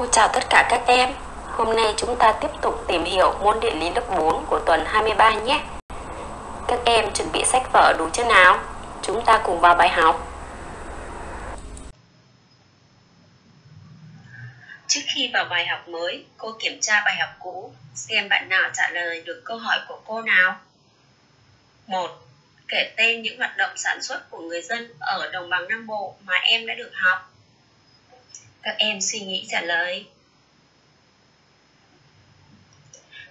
Cô chào tất cả các em. Hôm nay chúng ta tiếp tục tìm hiểu môn địa lý lớp 4 của tuần 23 nhé. Các em chuẩn bị sách vở đủ chưa nào? Chúng ta cùng vào bài học. Trước khi vào bài học mới, cô kiểm tra bài học cũ, xem bạn nào trả lời được câu hỏi của cô nào. 1. Kể tên những hoạt động sản xuất của người dân ở đồng bằng Nam Bộ mà em đã được học. Các em suy nghĩ trả lời.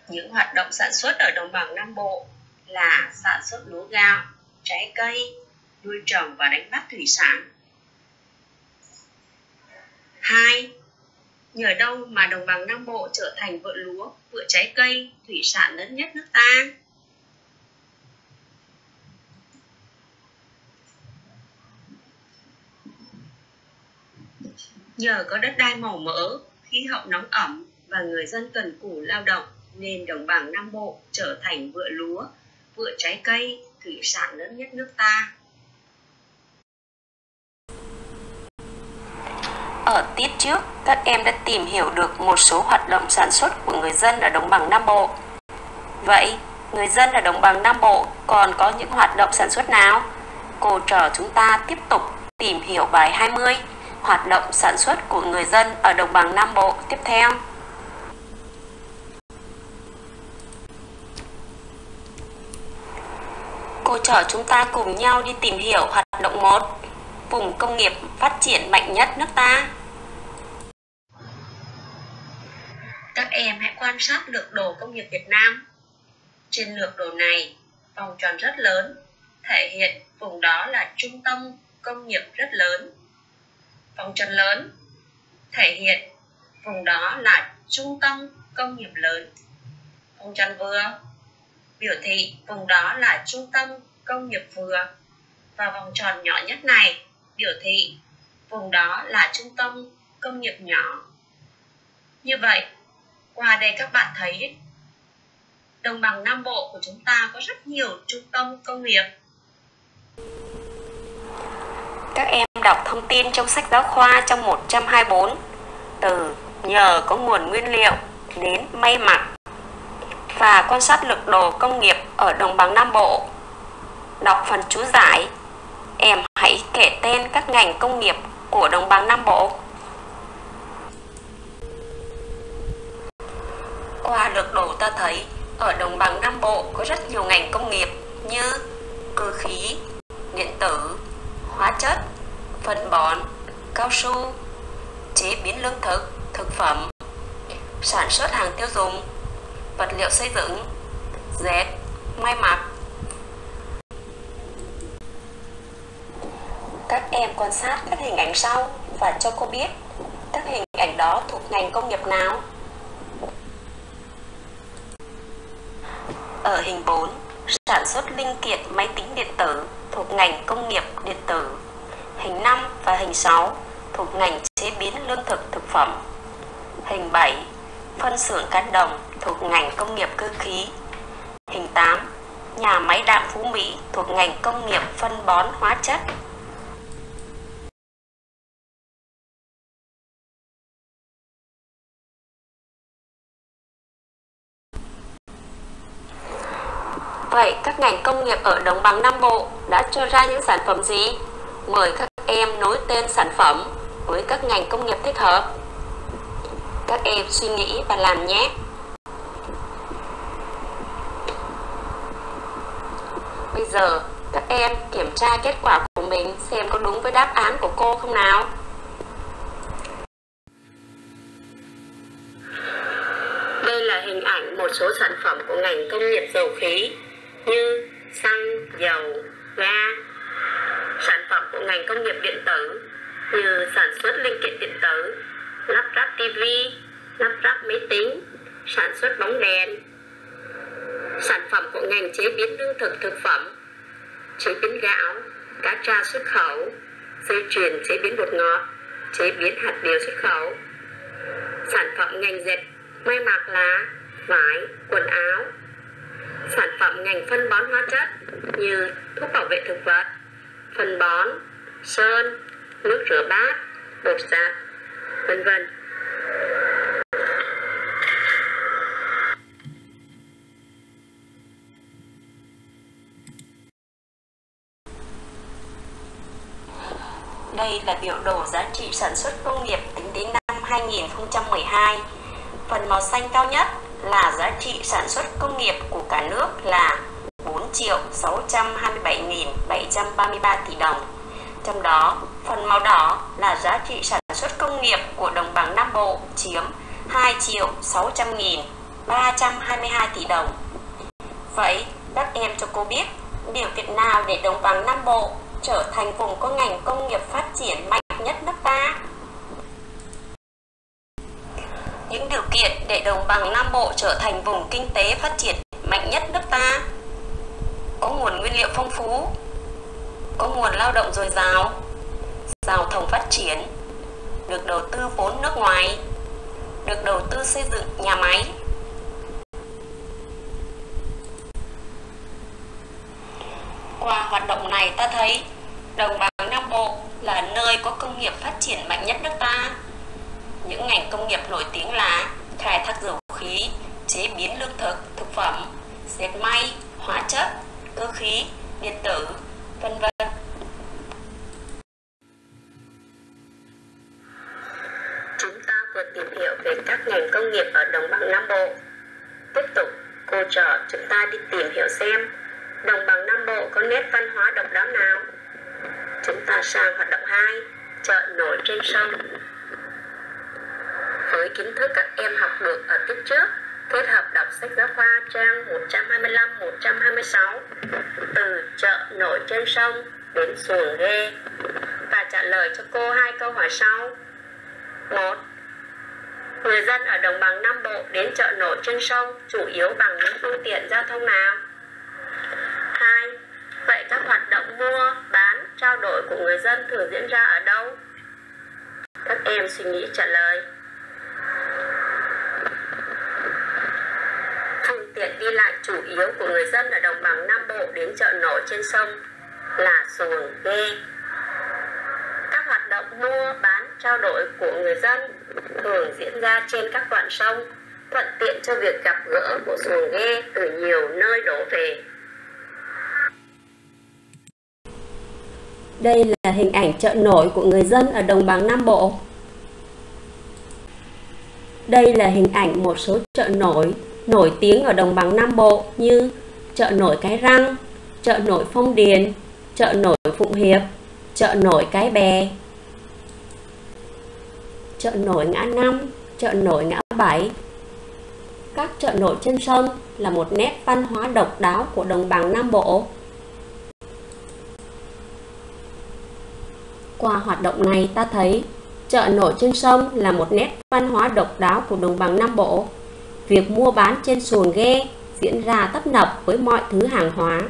Những hoạt động sản xuất ở đồng bằng Nam Bộ là sản xuất lúa gạo, trái cây, nuôi trồng và đánh bắt thủy sản. 2. Nhờ đâu mà đồng bằng Nam Bộ trở thành vựa lúa, vựa trái cây, thủy sản lớn nhất nước ta? Nhờ có đất đai màu mỡ, khí hậu nóng ẩm và người dân cần cù lao động nên đồng bằng Nam Bộ trở thành vựa lúa, vựa trái cây, thủy sản lớn nhất nước ta. Ở tiết trước, các em đã tìm hiểu được một số hoạt động sản xuất của người dân ở đồng bằng Nam Bộ. Vậy, người dân ở đồng bằng Nam Bộ còn có những hoạt động sản xuất nào? Cô trò chúng ta tiếp tục tìm hiểu bài 20 hoạt động sản xuất của người dân ở đồng bằng Nam Bộ tiếp theo. Cô trò chúng ta cùng nhau đi tìm hiểu hoạt động 1, vùng công nghiệp phát triển mạnh nhất nước ta. Các em hãy quan sát lược đồ công nghiệp Việt Nam. Trên lược đồ này, vòng tròn rất lớn, thể hiện vùng đó là trung tâm công nghiệp rất lớn vòng tròn lớn, thể hiện vùng đó là trung tâm công nghiệp lớn. Vòng tròn vừa biểu thị vùng đó là trung tâm công nghiệp vừa. Và vòng tròn nhỏ nhất này biểu thị vùng đó là trung tâm công nghiệp nhỏ. Như vậy, qua đây các bạn thấy, đồng bằng nam bộ của chúng ta có rất nhiều trung tâm công nghiệp. Các em đọc thông tin trong sách giáo khoa trong 124 từ nhờ có nguồn nguyên liệu đến may mặc và quan sát lực đồ công nghiệp ở đồng bằng Nam Bộ. Đọc phần chú giải, em hãy kể tên các ngành công nghiệp của đồng bằng Nam Bộ. Qua lực đồ ta thấy ở đồng bằng Nam Bộ có rất nhiều ngành công nghiệp như cơ khí, điện tử, hóa chất, phân bón, cao su, chế biến lương thực, thực phẩm, sản xuất hàng tiêu dùng, vật liệu xây dựng, dệt, may mặc. Các em quan sát các hình ảnh sau và cho cô biết các hình ảnh đó thuộc ngành công nghiệp nào. Ở hình 4, sản xuất linh kiện máy tính điện tử thuộc ngành công nghiệp điện tử hình 5 và hình 6 thuộc ngành chế biến lương thực thực phẩm. Hình 7 phân xưởng cán đồng thuộc ngành công nghiệp cơ khí. Hình 8 nhà máy đạm Phú Mỹ thuộc ngành công nghiệp phân bón hóa chất. Vậy các ngành công nghiệp ở đồng bằng Nam Bộ đã cho ra những sản phẩm gì? Mời các em nối tên sản phẩm với các ngành công nghiệp thích hợp. Các em suy nghĩ và làm nhé. Bây giờ các em kiểm tra kết quả của mình xem có đúng với đáp án của cô không nào. Đây là hình ảnh một số sản phẩm của ngành công nghiệp dầu khí như xăng, dầu, ga, trọng của ngành công nghiệp điện tử như sản xuất linh kiện điện tử, lắp ráp TV, lắp ráp máy tính, sản xuất bóng đèn. Sản phẩm của ngành chế biến lương thực thực phẩm, chế biến gạo, cá tra xuất khẩu, dây chuyền chế biến bột ngọt, chế biến hạt điều xuất khẩu. Sản phẩm ngành dệt, may mặc lá, vải, quần áo. Sản phẩm ngành phân bón hóa chất như thuốc bảo vệ thực vật, phân bón, sơn, nước rửa bát, bột giặt, vân vân. Đây là biểu đồ giá trị sản xuất công nghiệp tính đến năm 2012. Phần màu xanh cao nhất là giá trị sản xuất công nghiệp của cả nước là triệu 627.733 tỷ đồng. Trong đó, phần màu đỏ là giá trị sản xuất công nghiệp của đồng bằng Nam Bộ chiếm 2 triệu 600 nghìn 322 tỷ đồng. Vậy, các em cho cô biết điều kiện nào để đồng bằng Nam Bộ trở thành vùng có ngành công nghiệp phát triển mạnh nhất nước ta? Những điều kiện để đồng bằng Nam Bộ trở thành vùng kinh tế phát triển mạnh nhất nước ta có nguồn nguyên liệu phong phú, có nguồn lao động dồi dào, giao thông phát triển, được đầu tư vốn nước ngoài, được đầu tư xây dựng nhà máy. Qua hoạt động này ta thấy đồng bằng Nam Bộ là nơi có công nghiệp phát triển mạnh nhất nước ta. Những ngành công nghiệp nổi tiếng là khai thác dầu khí, chế biến lương thực, thực phẩm, dệt may, hóa chất, cơ khí, điện tử, vân vân. Chúng ta vừa tìm hiểu về các ngành công nghiệp ở đồng bằng Nam Bộ. Tiếp tục, cô trò chúng ta đi tìm hiểu xem đồng bằng Nam Bộ có nét văn hóa độc đáo nào. Chúng ta sang hoạt động 2, chợ nổi trên sông. Với kiến thức các em học được ở tiết trước, kết hợp đọc sách giáo khoa trang 125-126 từ chợ nổi trên sông đến xuồng ghe và trả lời cho cô hai câu hỏi sau. một Người dân ở đồng bằng Nam Bộ đến chợ nổi trên sông chủ yếu bằng những phương tiện giao thông nào? 2. Vậy các hoạt động mua, bán, trao đổi của người dân thường diễn ra ở đâu? Các em suy nghĩ trả lời. Phương tiện đi lại chủ yếu của người dân ở đồng bằng Nam Bộ đến chợ nổi trên sông là xuồng ghe. Các hoạt động mua, bán, trao đổi của người dân thường diễn ra trên các đoạn sông, thuận tiện cho việc gặp gỡ của xuồng ghe từ nhiều nơi đổ về. Đây là hình ảnh chợ nổi của người dân ở đồng bằng Nam Bộ. Đây là hình ảnh một số chợ nổi nổi tiếng ở đồng bằng Nam Bộ như chợ nổi Cái Răng, chợ nổi Phong Điền, chợ nổi Phụng Hiệp, chợ nổi Cái Bè, chợ nổi ngã năm, chợ nổi ngã bảy. Các chợ nổi trên sông là một nét văn hóa độc đáo của đồng bằng Nam Bộ. Qua hoạt động này ta thấy chợ nổi trên sông là một nét văn hóa độc đáo của đồng bằng Nam Bộ. Việc mua bán trên xuồng ghe diễn ra tấp nập với mọi thứ hàng hóa.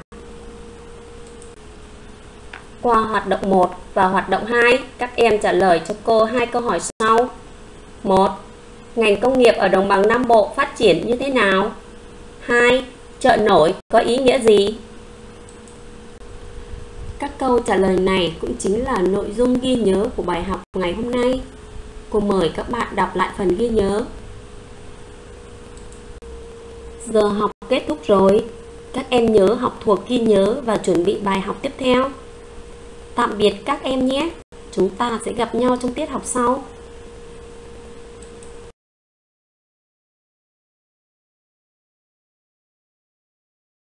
Qua hoạt động 1 và hoạt động 2, các em trả lời cho cô hai câu hỏi sau. 1. Ngành công nghiệp ở đồng bằng Nam Bộ phát triển như thế nào? 2. Chợ nổi có ý nghĩa gì? Các câu trả lời này cũng chính là nội dung ghi nhớ của bài học ngày hôm nay. Cô mời các bạn đọc lại phần ghi nhớ. Giờ học kết thúc rồi. Các em nhớ học thuộc ghi nhớ và chuẩn bị bài học tiếp theo. Tạm biệt các em nhé. Chúng ta sẽ gặp nhau trong tiết học sau.